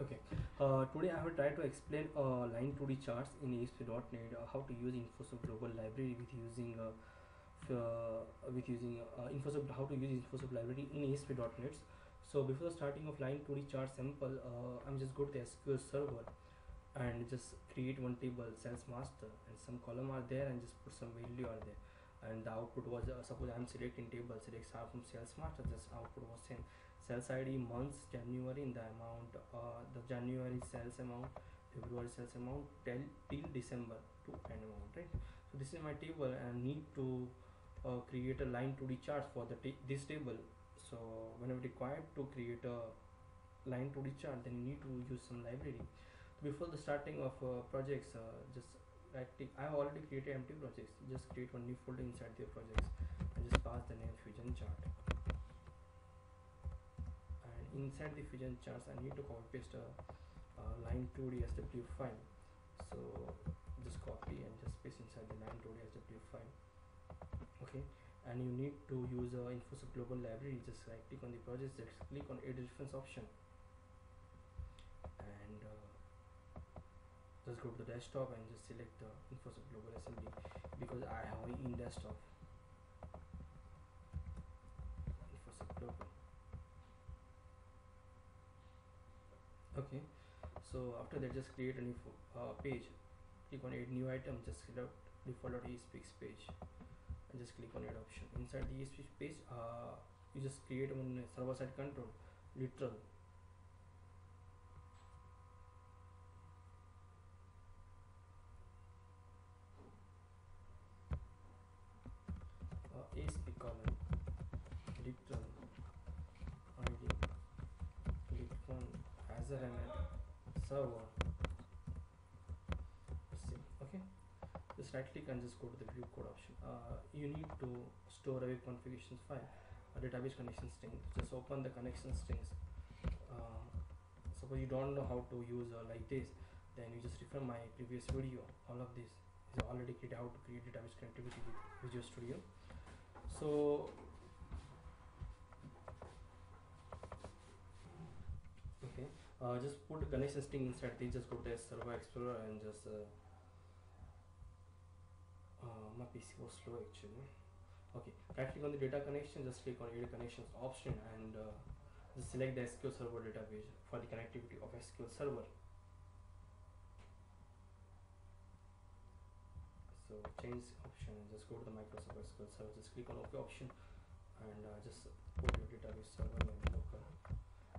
Okay, uh, today I will try to explain uh, line 2D charts in ASP.NET, uh, how to use Infosoft Global Library with using uh, uh, with using uh, Infosoft, how to use Infosoft Library in ASP.NET. So before starting of line 2D chart sample, uh, I'm just go to the SQL server and just create one table sales master and some column are there and just put some value are there. And the output was suppose I'm selecting table select from sales master just output was same sales ID months January in the amount uh, the January sales amount February sales amount till till December to end amount right? So this is my table and I need to uh, create a line 2D chart for the this table. So whenever required to create a line 2D chart then you need to use some library. Before the starting of uh, projects uh, just right I have already created empty projects. Just create one new folder inside the projects and just pass the name fusion chart inside the fusion charts I need to copy paste a, uh line 2d SW file. So just copy and just paste inside the line 2d SW file. Okay? And you need to use a Infosoft global library. Just right click on the project just click on edit reference option. And uh, just go to the desktop and just select the Infosoft Global Assembly because I have in desktop. Infosoft Global okay. So after that just create a new uh, page. Click on add new item. Just select default default.esp page. And just click on add option. Inside the esp page uh, you just create one server side control. Literal uh, ASP column literal ID literal Azure ML server Let's see okay? Just right click and just go to the view code option. Uh, you need to store a configurations file a database connection string. Just open the connection strings. Uh, suppose you don't know how to use uh, like this then you just refer my previous video. All of this is already created how to create a database connectivity with Visual Studio. So okay uh, just put the connection string inside this just go to server explorer and just uh, uh, my PC was slow actually. Okay right click on the data connection just click on add connections option and uh, just select the SQL server database for the connectivity of SQL server. So change option and just go to the Microsoft SQL server just click on OK option and uh, just put your database server name local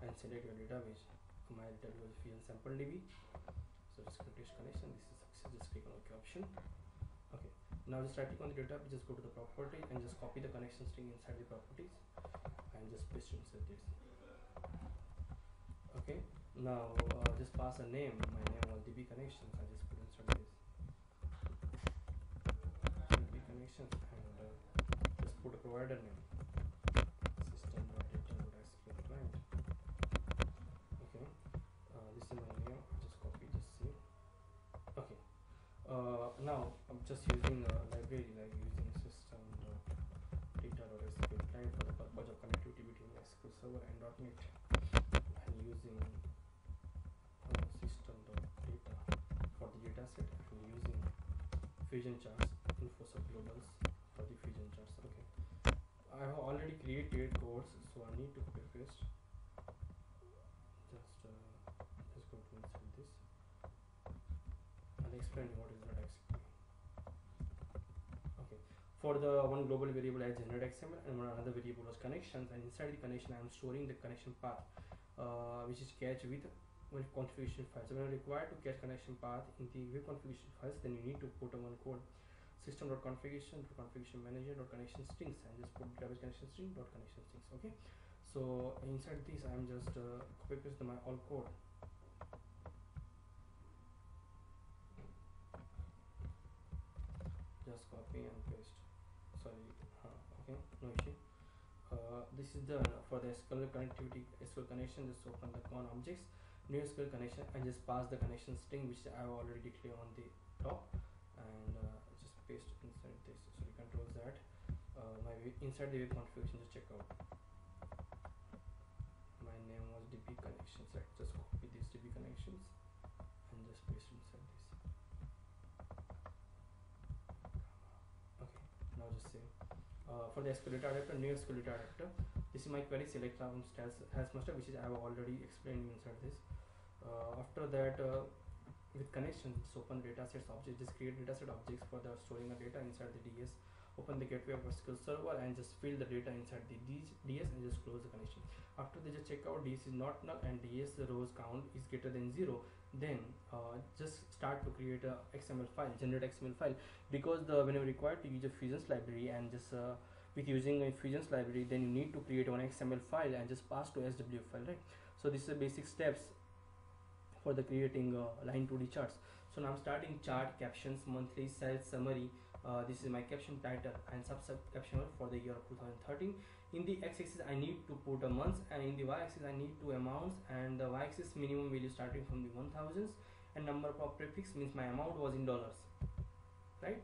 and select your database my database fusion sample db so just click connection this is success. Just click on OK option. Okay. Now just right click on the database just go to the property and just copy the connection string inside the properties and just paste inside this. Okay. Now uh, just pass a name. My name was db connections. I just put inside this. Db connections and uh, just put a provider name system.data.sql client okay uh, this is my name just copy just save okay uh, now i'm just using a library like using system data.sql client for the purpose of connectivity between sql server and .NET and using uh, system.data for the dataset and using fusion charts infosoft globals for the fusion charts okay. I have already created codes so i need to paste. Just uh, just go to inside this and explain what is XML. Okay, for the one global variable I generate XML and one another variable was connections and inside the connection I am storing the connection path uh, which is catch with web configuration files. So when required to catch connection path in the web configuration files then you need to put a one code system.configuration configuration manager connection strings. And just put database connection string dot connection strings. Okay. So inside this I am just uh, copy paste the my all code just and paste sorry uh, okay no issue. Uh, this is the for the SQL connectivity SQL connection just open the con objects new SQL connection and just pass the connection string which I have already declared on the top and uh, just paste inside this. So sorry control that uh, my inside the web configuration just check out. My name was db connections right just copy this db connections and just paste inside this okay now just save uh, for the data adapter new data adapter. This is my query select from styles has master which is I have already explained inside this. Uh, after that uh, with connections just open datasets object just create dataset objects for the storing the data inside the DS open the gateway of SQL server and just fill the data inside the DS and just close the connection. After they just check out DS is not null and DS rows count is greater than zero then uh, just start to create a XML file generate XML file. Because the whenever required to use a fusions library and just uh, with using a fusions library then you need to create one xml file and just pass to swf file right? So this is the basic steps for the creating uh, line 2d charts. So now i'm starting chart captions monthly sales summary uh, this is my caption title and sub sub caption for the year of 2013 in the x-axis i need to put a month and in the y-axis i need two amounts and the y-axis minimum value starting from the 1000s and number of prefix means my amount was in dollars. Right?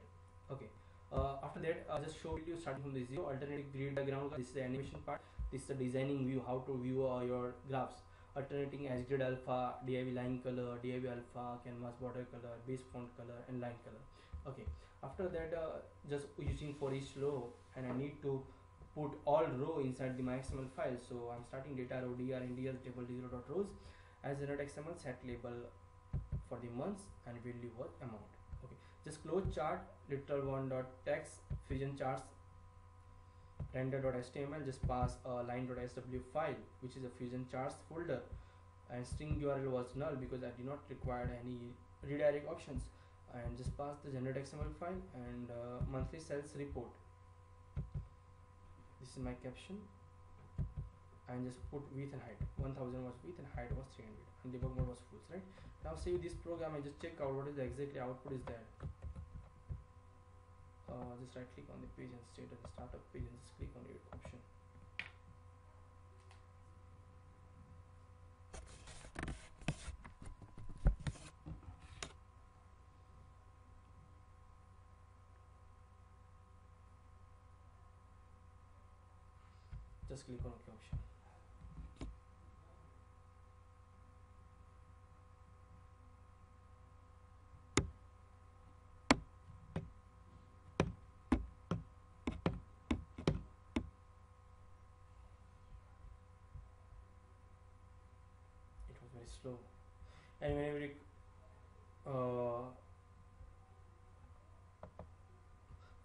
Okay. Uh, after that i just show you starting from the zero alternative grid diagram this is the animation part this is the designing view how to view uh, your graphs. Alternating as grid alpha div line color div alpha canvas border color base font color and line color. Okay after that uh, just using for each row and i need to put all row inside the my xml file. So i'm starting data row dr ndl table zero dot rows. As a xml set label for the months and value was amount. Okay. Just close chart literal one dot text fusion charts render.html just pass a line.sw file which is a fusion charts folder. And string url was null because i did not require any redirect options and just pass the generate xml file and uh, monthly sales report. This is my caption. And just put width and height. 1000 was width and height was 300 and debug mode was full right? Now save this program and just check out what is the exactly output is there. Uh, just right click on the page and state at the startup page and just click on the option just click on OK option. It was very slow. And whenever you uh,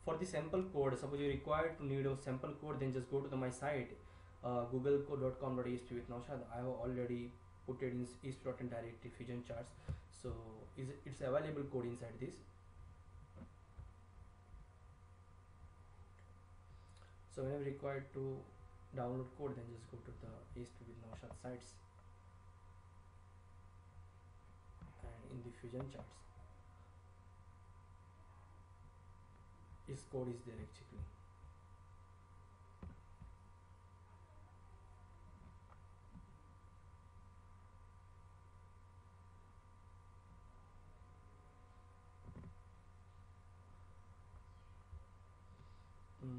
for the sample code suppose you require to need a sample code then just go to the my site uh, googlecode.com.esp with Naushad. I have already put it in ASP.NET directory fusion charts. So is it, it's available code inside this? So whenever required to download code then just go to the ASP with Naushad sites and in the fusion charts its code is there actually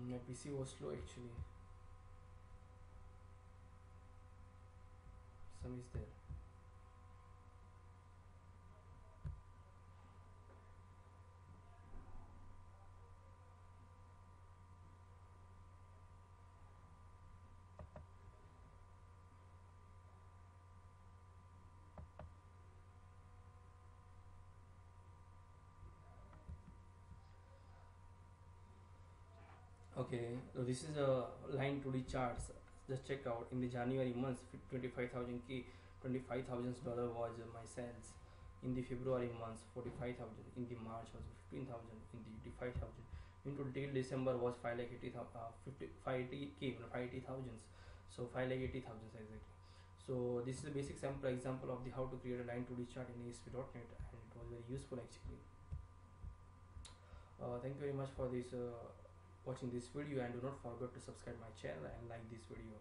my PC was slow actually some is there okay so this is a line 2d charts. Just check out. In the january month 25000 k 25000 dollar was my sales. In the february month, 45000 in the march was 15000 in the 55000 into till december was 5 like 80 uh, 50 580 k 580 so 5 like 80000 exactly. So this is a basic sample example of the how to create a line 2d chart in ASP.NET and it was very useful actually. Uh, thank you very much for this uh, watching this video and do not forget to subscribe my channel and like this video